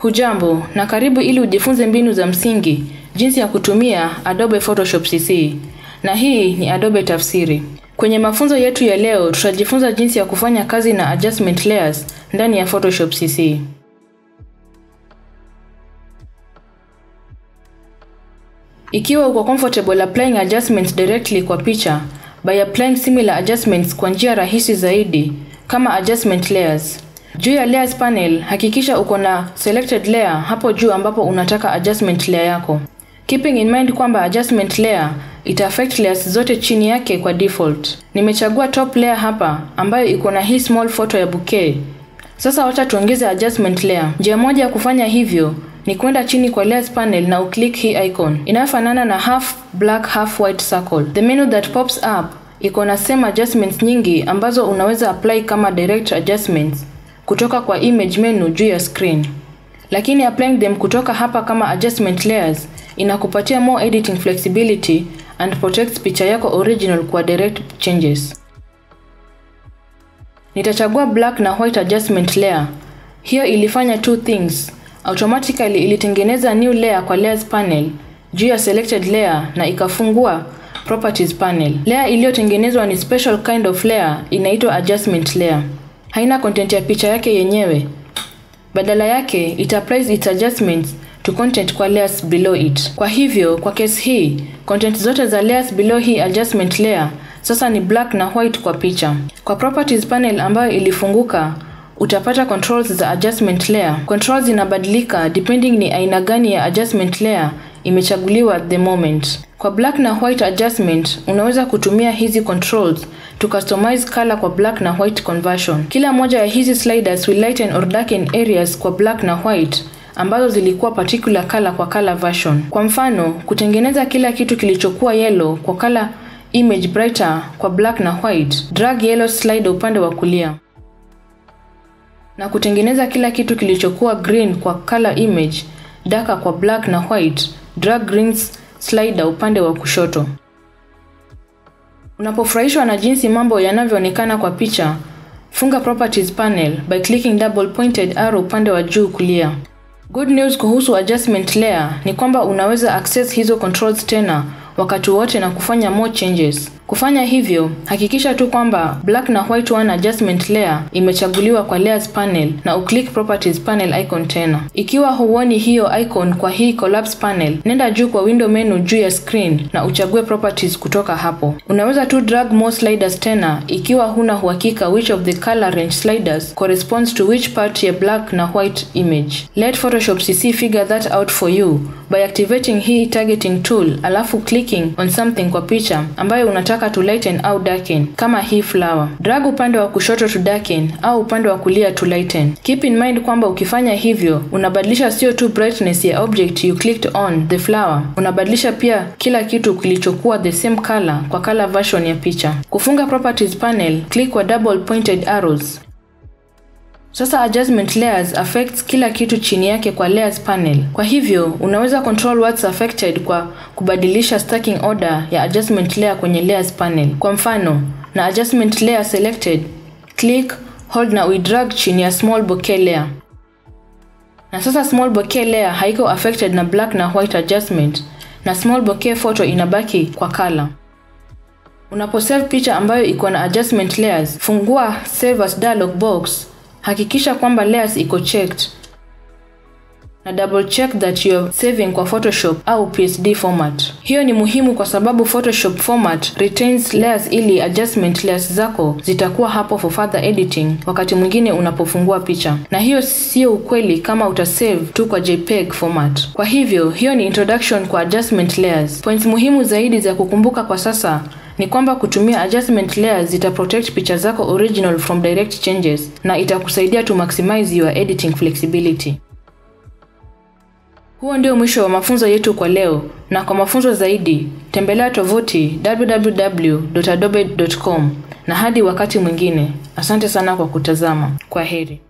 Hujambo na karibu ili ujifunze mbinu za msingi jinsi ya kutumia Adobe Photoshop CC. Na hii ni Adobe Tafsiri. Kwenye mafunzo yetu ya leo tutajifunza jinsi ya kufanya kazi na adjustment layers ndani ya Photoshop CC. Ikiwa uko comfortable applying adjustments directly kwa picha by applying similar adjustments kwa njia rahisi zaidi kama adjustment layers. Juu ya layers panel, hakikisha uko na selected layer hapo juu ambapo unataka adjustment layer yako. Keeping in mind kwamba adjustment layer ita affect layers zote chini yake kwa default. Nimechagua top layer hapa ambayo iko na hii small photo ya bouquet. Sasa wacha tuongeze adjustment layer. Njia moja ya kufanya hivyo ni kwenda chini kwa layers panel na uklik hii icon inayofanana na half black half white circle. The menu that pops up iko na same adjustments nyingi ambazo unaweza apply kama direct adjustments kutoka kwa image menu juu ya screen, lakini applying them kutoka hapa kama adjustment layers inakupatia more editing flexibility and protects picha yako original kwa direct changes. Nitachagua black na white adjustment layer. Hiyo ilifanya two things. Automatically ilitengeneza new layer kwa layers panel juu ya selected layer na ikafungua properties panel. Layer iliyotengenezwa ni special kind of layer inaitwa adjustment layer. Haina content ya picha yake yenyewe. Badala yake it applies its adjustments to content kwa layers below it. Kwa hivyo, kwa case hii, content zote za layers below hii adjustment layer sasa ni black na white kwa picha. Kwa properties panel ambayo ilifunguka, utapata controls za adjustment layer. Controls zinabadilika depending ni aina gani ya adjustment layer imechaguliwa at the moment. Kwa black na white adjustment, unaweza kutumia hizi controls to customize color kwa black na white conversion. Kila moja ya hizi sliders will lighten or darken areas kwa black na white ambazo zilikuwa particular color kwa color version. Kwa mfano, kutengeneza kila kitu kilichokuwa yellow kwa color image brighter kwa black na white, drag yellow slider upande wa kulia. Na kutengeneza kila kitu kilichokuwa green kwa color image darker kwa black na white, drag rings slider upande wa kushoto. Unapofurahishwa na jinsi mambo yanavyoonekana kwa picha, funga properties panel by clicking double pointed arrow upande wa juu kulia. Good news kuhusu adjustment layer ni kwamba unaweza access hizo controls tena wakati wote na kufanya more changes. Kufanya hivyo, hakikisha tu kwamba black na white one adjustment layer imechaguliwa kwa layers panel na uclick properties panel icon tena. Ikiwa huoni hiyo icon kwa hii collapse panel, nenda juu kwa window menu juu ya screen na uchague properties kutoka hapo. Unaweza tu drag more sliders tena ikiwa huna uhakika which of the color range sliders corresponds to which part ya black na white image. Let Photoshop CC figure that out for you by activating hii targeting tool alafu clicking on something kwa picha ambayo unataka to lighten au darken kama hii flower. Drag upande wa kushoto to darken au upande wa kulia to lighten. Keep in mind kwamba ukifanya hivyo unabadilisha sio tu brightness ya object you clicked on the flower, unabadilisha pia kila kitu kilichokuwa the same color kwa color version ya picha. Kufunga properties panel, click kwa double pointed arrows. Sasa adjustment layers affects kila kitu chini yake kwa layers panel. Kwa hivyo, unaweza control what's affected kwa kubadilisha stacking order ya adjustment layer kwenye layers panel. Kwa mfano, na adjustment layer selected, click, hold na uidrag chini ya small bokeh layer. Na sasa small bokeh layer haiko affected na black na white adjustment na small bokeh photo inabaki kwa color. Unaposave picha ambayo iko na adjustment layers, fungua save as dialog box Hakikisha kwamba layers iko checked na double check that you are saving kwa Photoshop au PSD format. Hiyo ni muhimu kwa sababu Photoshop format retains layers ili adjustment layers zako zitakuwa hapo for further editing wakati mwingine unapofungua picha, na hiyo sio ukweli kama utasave tu kwa JPEG format. Kwa hivyo hiyo ni introduction kwa adjustment layers. Points muhimu zaidi za kukumbuka kwa sasa ni kwamba kutumia adjustment layers zita protect picha zako original from direct changes na itakusaidia to maximize your editing flexibility. Huo ndio mwisho wa mafunzo yetu kwa leo, na kwa mafunzo zaidi tembelea tovuti www.adobe.com. Na hadi wakati mwingine, asante sana kwa kutazama. Kwa heri.